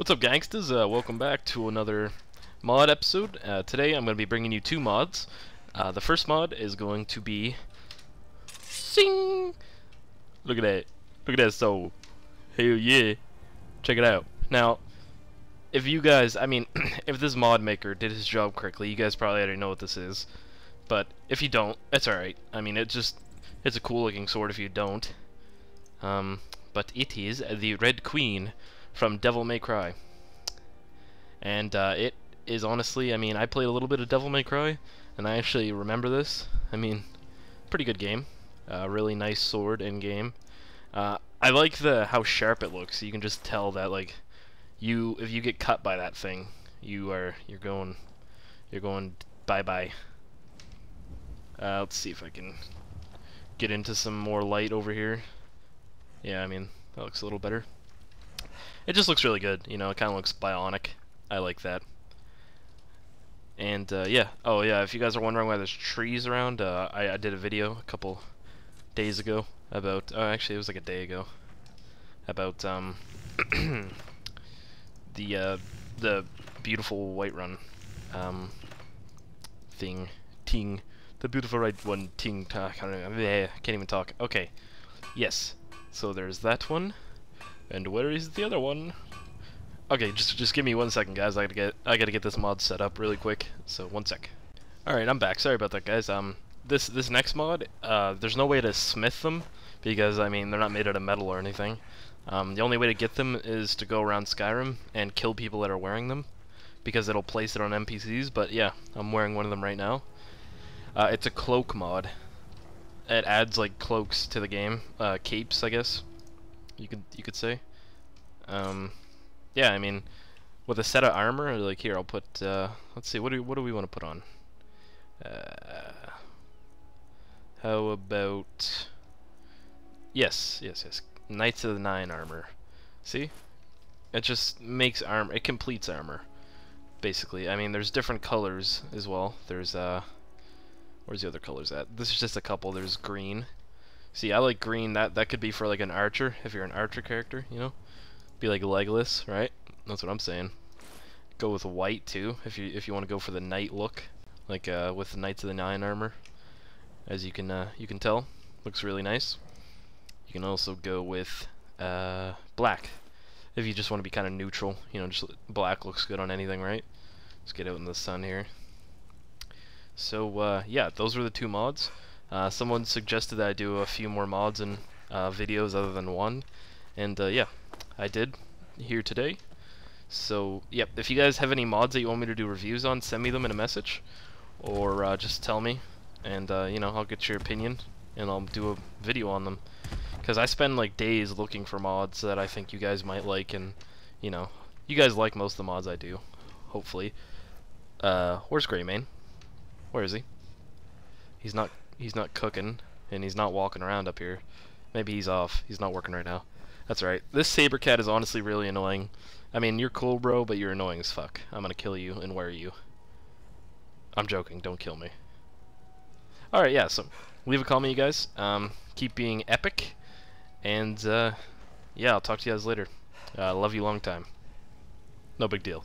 What's up gangsters, uh, welcome back to another mod episode. Uh, today I'm going to be bringing you two mods. Uh, the first mod is going to be... Sing! Look at that. Look at that soul. Hell yeah. Check it out. Now, if you guys, I mean, if this mod maker did his job correctly, you guys probably already know what this is. But if you don't, it's alright. I mean, it just, it's a cool looking sword if you don't. Um, but it is the Red Queen from Devil May Cry. And uh, it is honestly, I mean, I played a little bit of Devil May Cry, and I actually remember this. I mean, pretty good game. Uh, really nice sword in game. Uh, I like the how sharp it looks. You can just tell that like you if you get cut by that thing, you are you're going you're going bye bye. Uh, let's see if I can get into some more light over here. Yeah, I mean that looks a little better. It just looks really good. You know, it kind of looks bionic. I like that. And uh, yeah, oh yeah, if you guys are wondering why there's trees around, uh, I, I did a video a couple days ago about, oh actually it was like a day ago, about um, the uh, the beautiful Whiterun um, thing, ting, the beautiful right one, ting, I can't even talk. Okay, yes, so there's that one, and where is the other one? Okay, just just give me one second, guys. I gotta get I gotta get this mod set up really quick. So one sec. All right, I'm back. Sorry about that, guys. Um, this this next mod, uh, there's no way to smith them because I mean they're not made out of metal or anything. Um, the only way to get them is to go around Skyrim and kill people that are wearing them because it'll place it on NPCs. But yeah, I'm wearing one of them right now. Uh, it's a cloak mod. It adds like cloaks to the game, uh, capes, I guess. You could you could say. Um, yeah, I mean, with a set of armor, like here, I'll put, uh, let's see, what do, what do we want to put on? Uh, how about, yes, yes, yes, Knights of the Nine armor. See? It just makes armor, it completes armor, basically. I mean, there's different colors as well. There's, uh, where's the other colors at? This is just a couple. There's green. See, I like green. That that could be for like an archer, if you're an archer character, you know? Be like Legolas, right? That's what I'm saying. Go with white too, if you if you want to go for the knight look, like uh, with the Knights of the Nine armor. As you can uh, you can tell, looks really nice. You can also go with uh, black, if you just want to be kind of neutral. You know, just black looks good on anything, right? Let's get out in the sun here. So uh, yeah, those were the two mods. Uh, someone suggested that I do a few more mods and uh, videos other than one, and uh, yeah, I did here today. So, yep, if you guys have any mods that you want me to do reviews on, send me them in a message. Or uh, just tell me, and, uh, you know, I'll get your opinion, and I'll do a video on them. Because I spend, like, days looking for mods that I think you guys might like, and, you know, you guys like most of the mods I do, hopefully. Uh, where's Greymane? Where is he? He's not, he's not cooking, and he's not walking around up here. Maybe he's off. He's not working right now. That's right. This saber cat is honestly really annoying. I mean, you're cool, bro, but you're annoying as fuck. I'm gonna kill you and wear you. I'm joking. Don't kill me. Alright, yeah, so leave a comment, you guys. Um, keep being epic. And, uh, yeah, I'll talk to you guys later. Uh, love you long time. No big deal.